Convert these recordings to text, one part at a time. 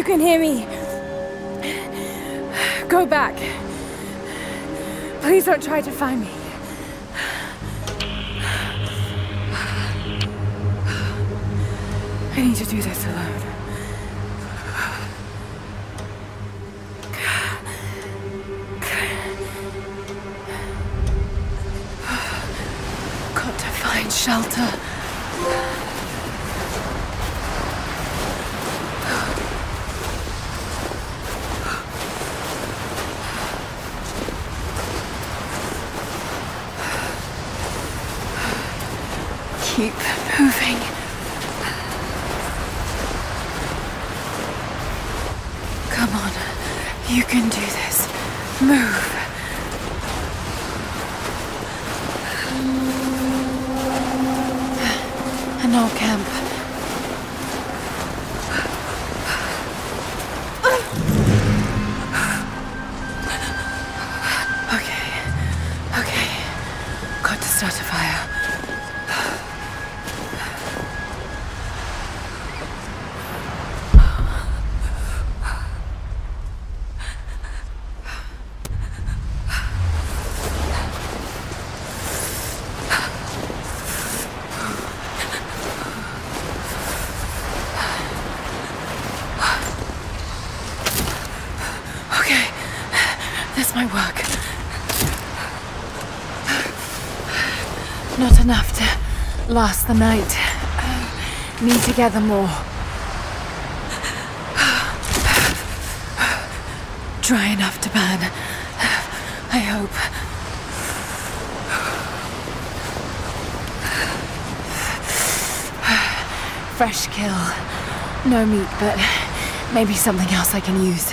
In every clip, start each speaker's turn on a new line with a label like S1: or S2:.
S1: You
S2: can hear me, go back. Please don't try to find me. I need to do this alone. Last the night. Need to gather more. Dry enough to burn. I hope. Fresh kill. No meat, but maybe something else I can use.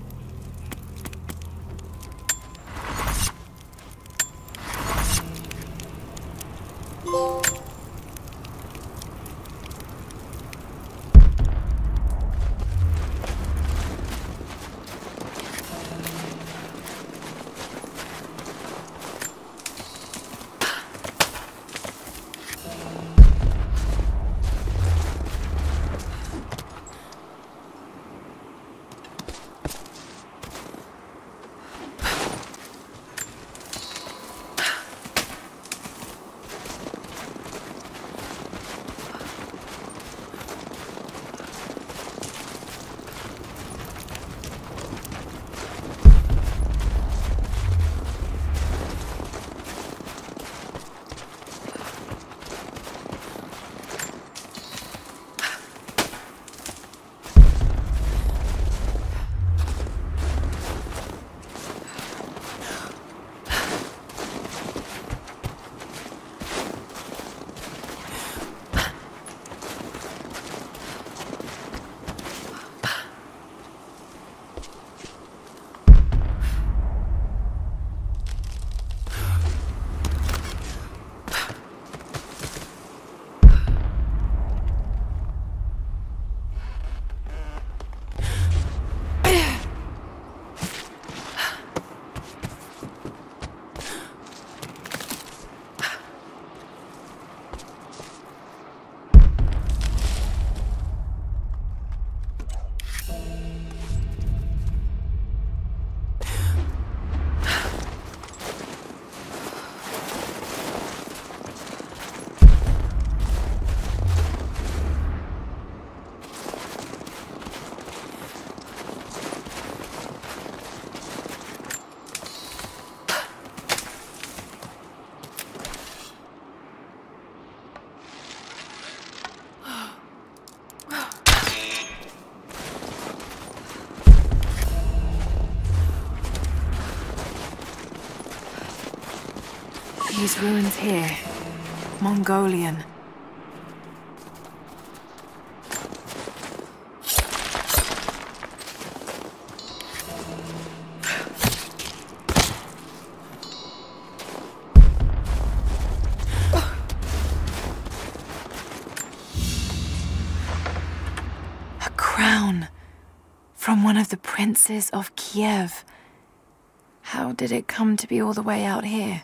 S2: These ruins here. Mongolian. A crown from one of the princes of Kiev. How did it come to be all the way out here?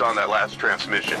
S3: On that last transmission.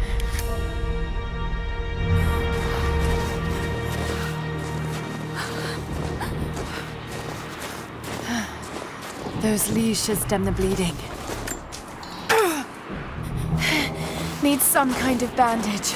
S2: Those should stem the bleeding. Need some kind of bandage.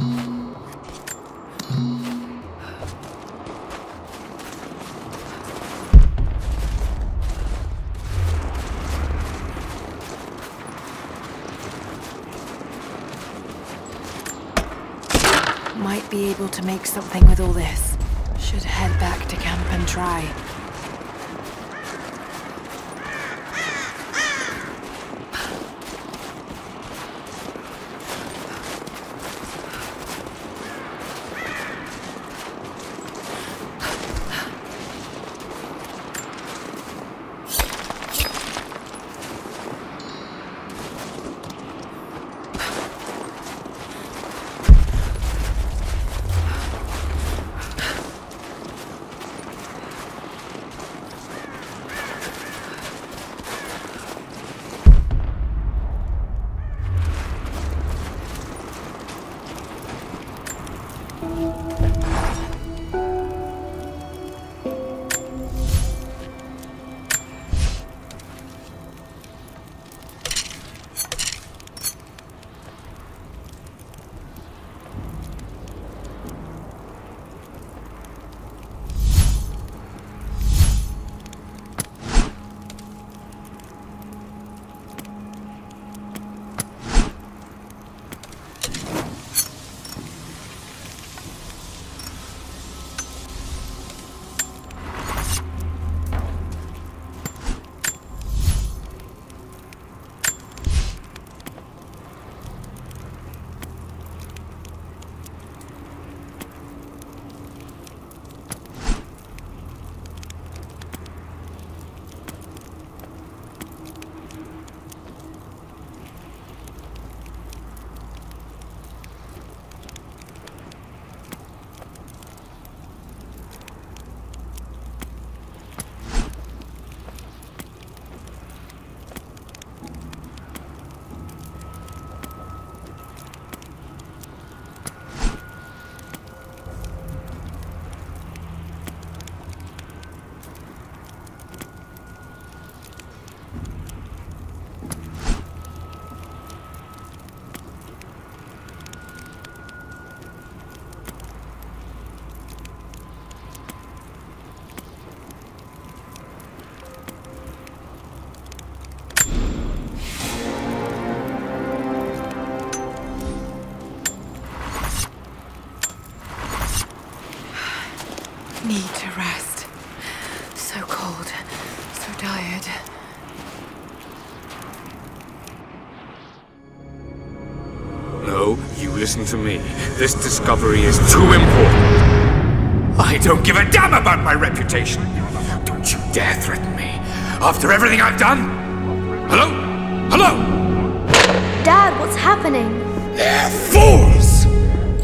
S2: Might be able to make something with all this. Should head back to camp and try.
S4: No, you listen to me. This discovery is too important. I don't give a damn about my reputation. Don't you dare threaten me. After everything I've done? Hello? Hello?
S5: Dad, what's happening?
S4: They're fools!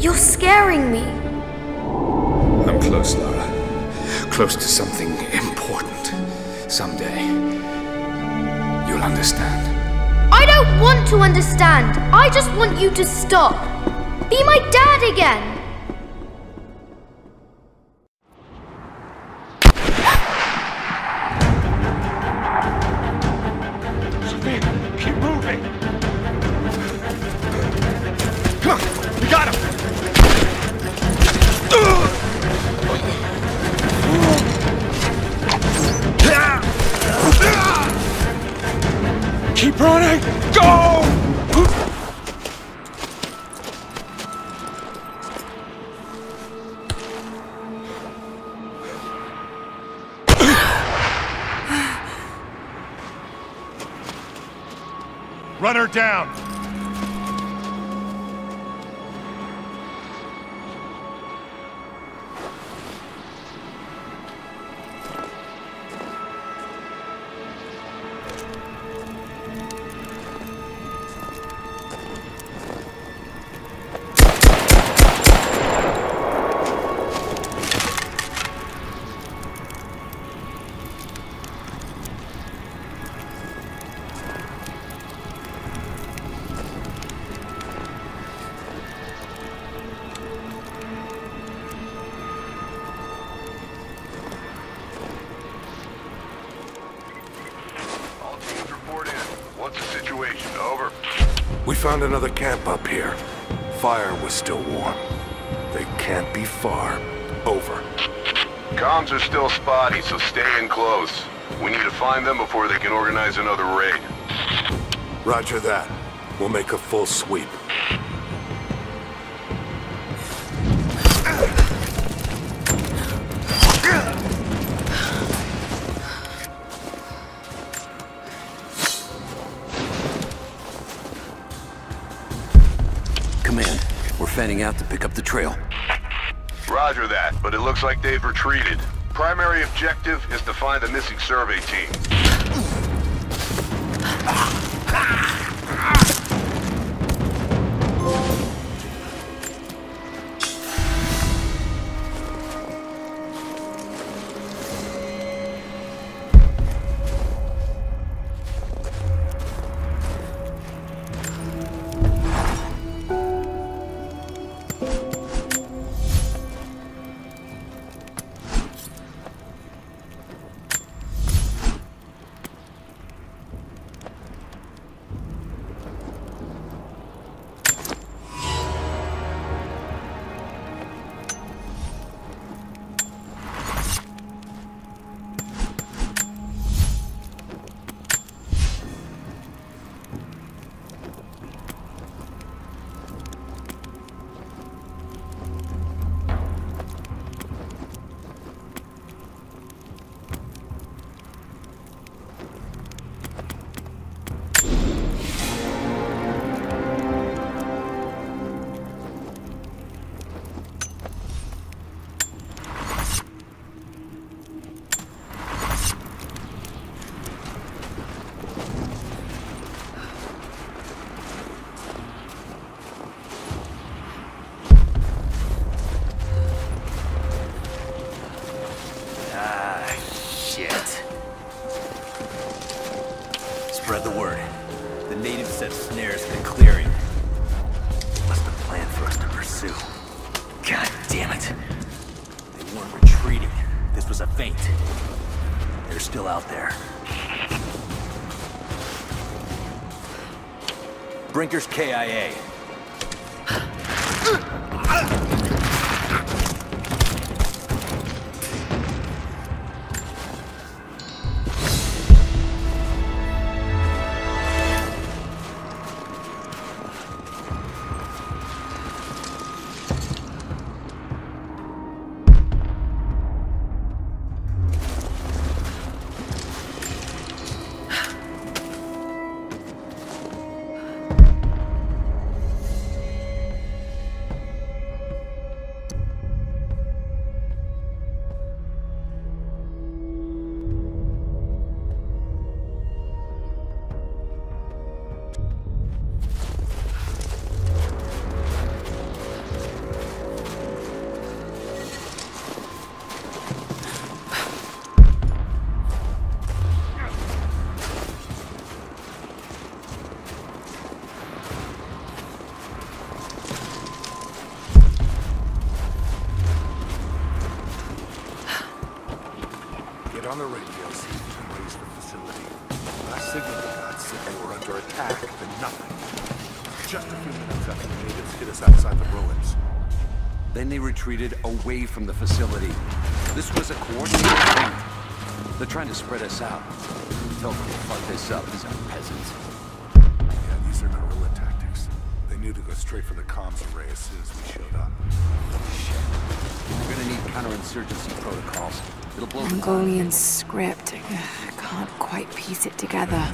S5: You're scaring me.
S4: I'm close, Lara. Close to something important. Someday, you'll understand.
S5: I don't want to understand. I just want you to stop. Be my dad again.
S6: Down.
S7: Found another camp up here. Fire was still warm. They can't be far. Over.
S3: Comms are still spotty, so stay in close. We need to find them before they can organize another raid.
S7: Roger that. We'll make a full sweep.
S8: We're out to pick up the trail.
S3: Roger that, but it looks like they've retreated. Primary objective is to find the missing survey team.
S8: Was a feint. They're still out there. Brinker's KIA.
S7: Just a few minutes after the natives hit us outside the ruins.
S9: Then they retreated away from the facility. This was a coordinated thing. They're trying to spread us out. Tell them to fuck this up, these are peasants.
S7: Yeah, these are guerrilla tactics. They knew to go straight for the comms array as soon as we showed up. Shit.
S9: We're gonna need counterinsurgency protocols. It'll blow the
S10: Mongolian script. Ugh, can't quite piece it together.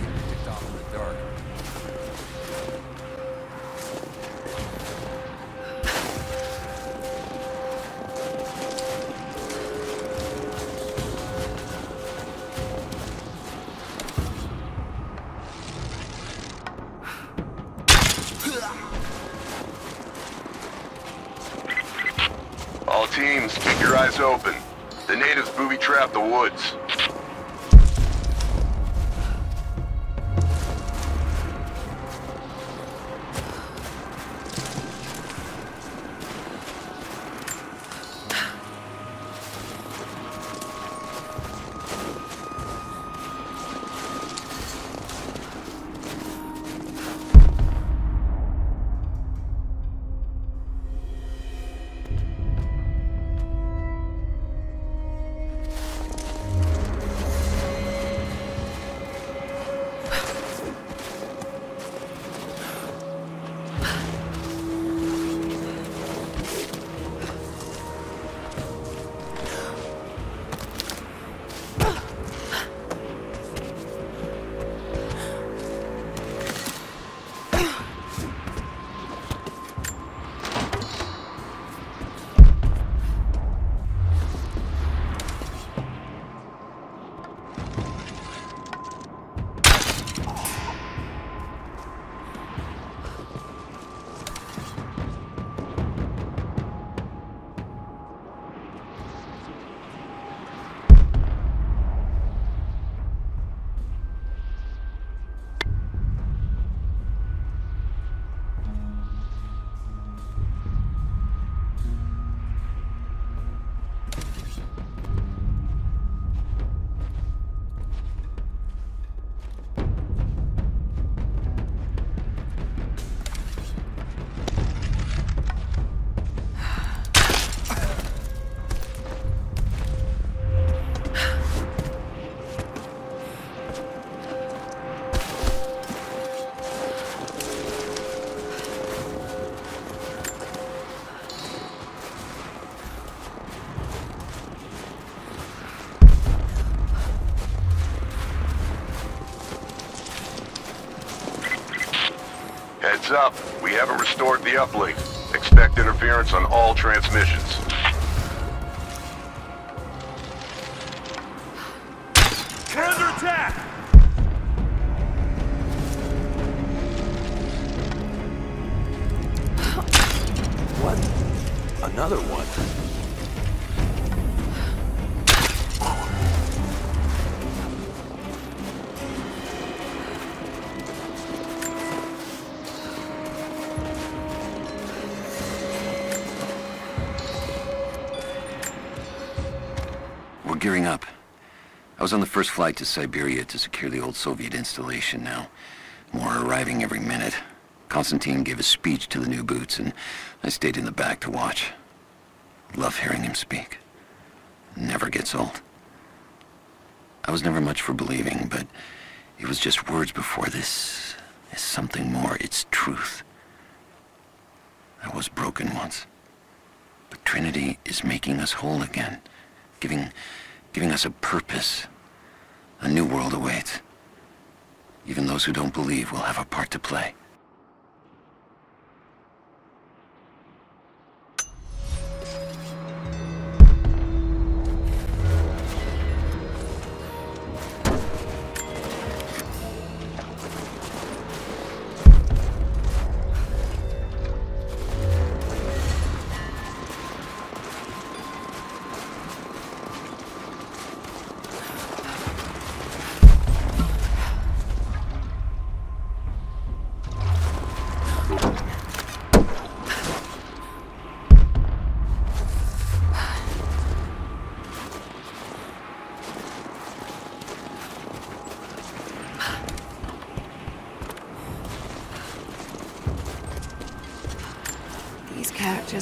S3: Up, we haven't restored the uplink. Expect interference on all transmissions.
S9: On the first flight to Siberia to secure the old Soviet installation now. More arriving every minute. Konstantin gave a speech to the new boots, and I stayed in the back to watch. Love hearing him speak. Never gets old. I was never much for believing, but it was just words before this is something more. It's truth. I was broken once. But Trinity is making us whole again, giving, giving us a purpose. A new world awaits. Even those who don't believe will have a part to play.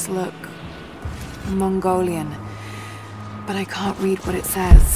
S10: Look Mongolian, but I can't read what it says.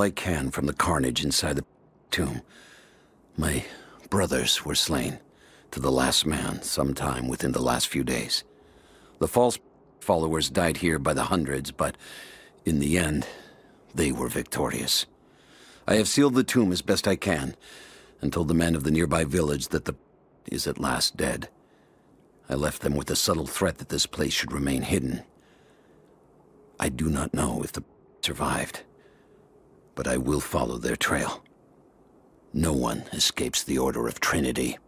S9: I can from the carnage inside the tomb. My brothers were slain, to the last man, sometime within the last few days. The false followers died here by the hundreds, but in the end, they were victorious. I have sealed the tomb as best I can, and told the men of the nearby village that the is at last dead. I left them with the subtle threat that this place should remain hidden. I do not know if the survived, but I will follow their trail. No one escapes the Order of Trinity.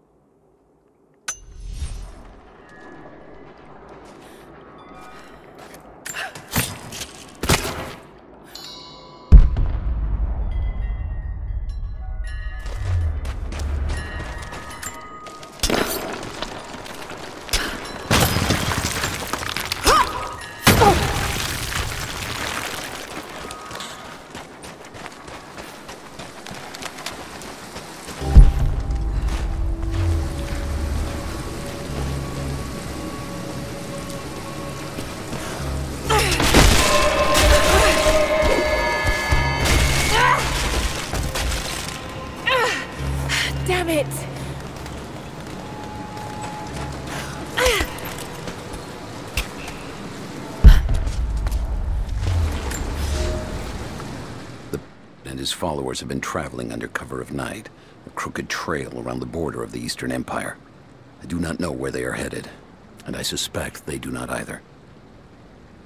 S9: Followers have been traveling under cover of night, a crooked trail around the border of the Eastern Empire. I do not know where they are headed, and I suspect they do not either.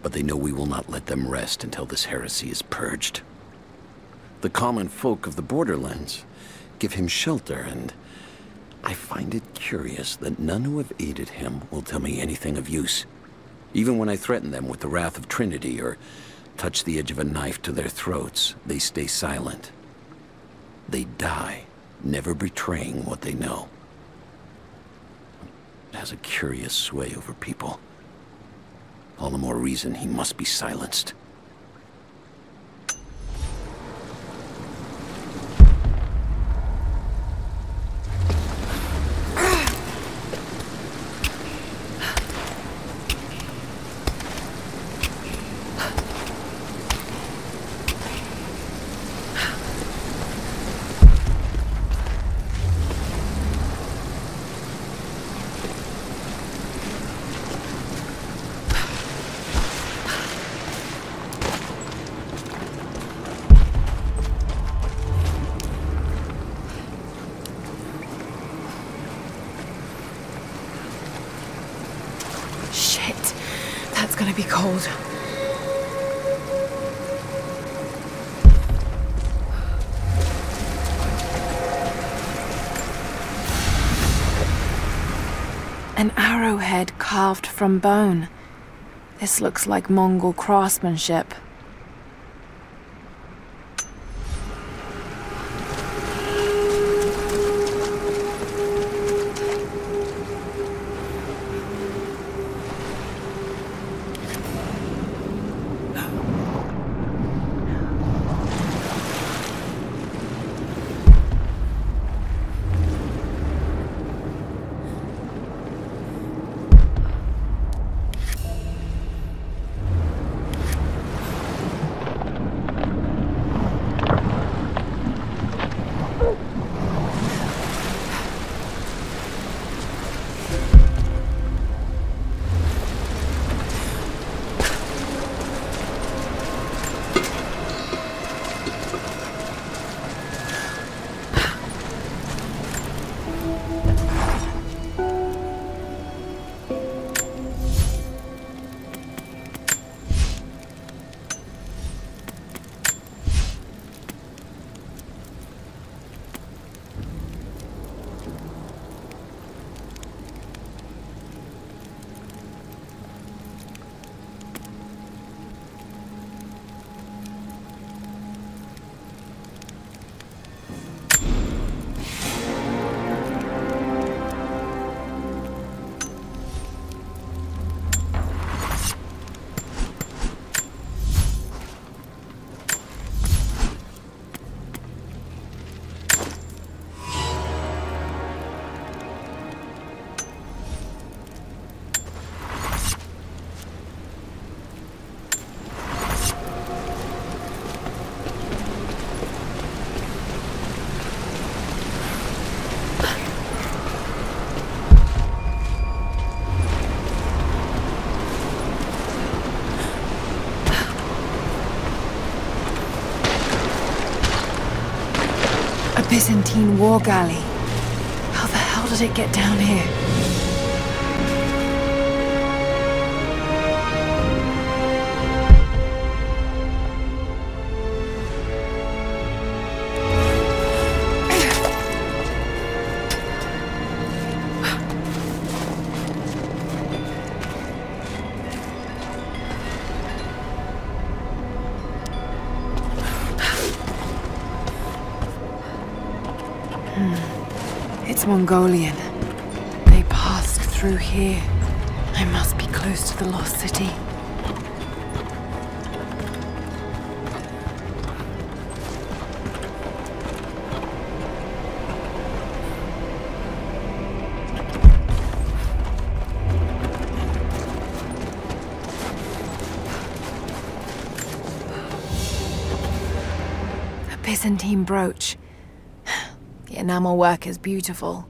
S9: But they know we will not let them rest until this heresy is purged. The common folk of the borderlands give him shelter, and I find it curious that none who have aided him will tell me anything of use. Even when I threaten them with the wrath of Trinity or touch the edge of a knife to their throats, they stay silent. They die, never betraying what they know. It has a curious sway over people. All the more reason he must be silenced.
S2: Carved from bone. This looks like Mongol craftsmanship. Byzantine war galley. How the hell did it get down here? Mongolian. They passed through here. I must be close to the lost city. A Byzantine brooch. Enamel work is beautiful.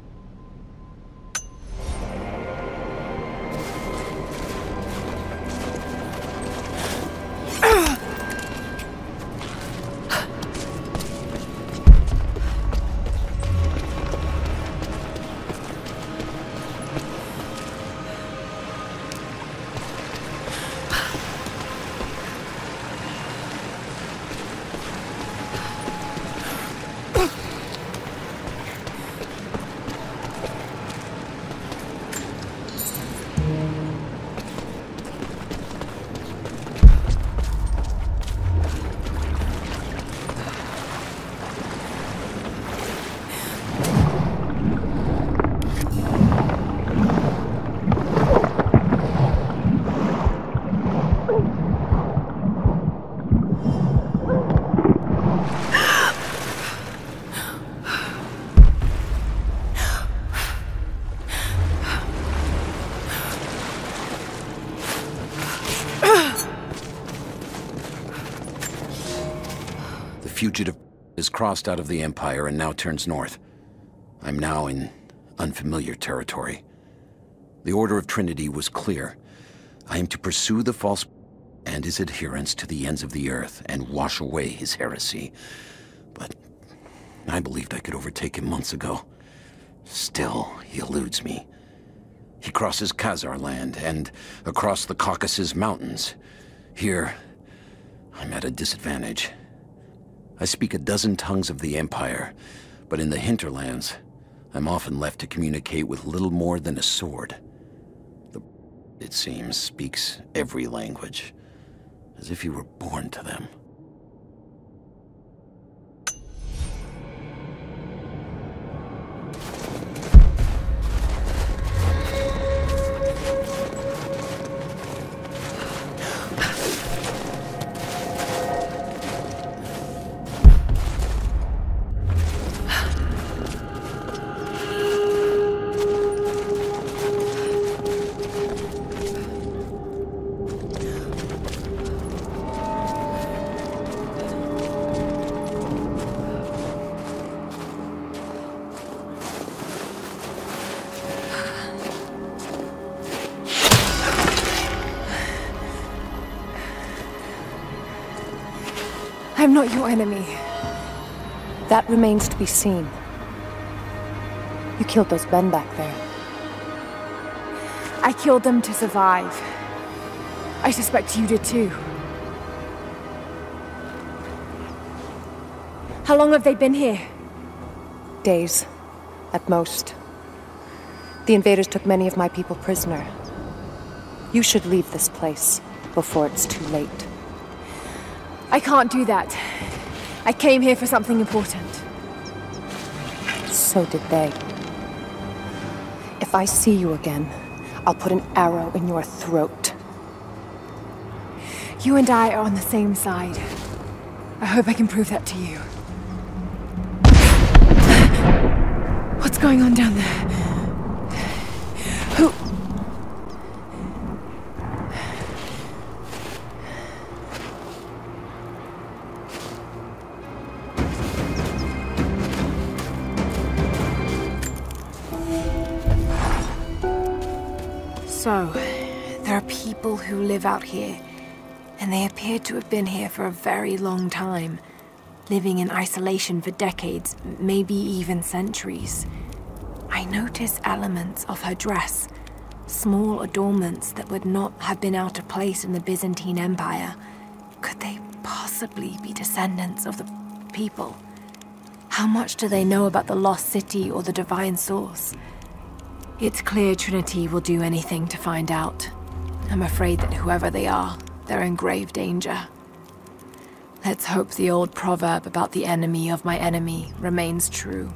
S9: Crossed out of the Empire and now turns north. I'm now in unfamiliar territory. The Order of Trinity was clear. I am to pursue the false and his adherents to the ends of the earth and wash away his heresy. But I believed I could overtake him months ago. Still, he eludes me. He crosses Khazar land and across the Caucasus Mountains. Here, I'm at a disadvantage. I speak a dozen tongues of the Empire, but in the hinterlands, I'm often left to communicate with little more than a sword. The it seems, speaks every language, as if he were born to them.
S11: That remains to be seen. You killed those men back there.
S12: I killed them to survive. I suspect you did too. How long have they been here?
S11: Days, at most. The invaders took many of my people prisoner. You should leave this place before it's too late.
S12: I can't do that. I came here for something important.
S11: So did they. If I see you again, I'll put an arrow in your throat.
S12: You and I are on the same side. I hope I can prove that to you. What's going on down there?
S2: Who live out here, and they appear to have been here for a very long time, living in isolation for decades, maybe even centuries. I notice elements of her dress, small adornments that would not have been out of place in the Byzantine Empire. Could they possibly be descendants of the people? How much do they know about the lost city or the divine source? It's clear Trinity will do anything to find out. I'm afraid that whoever they are, they're in grave danger. Let's hope the old proverb about the enemy of my enemy remains true.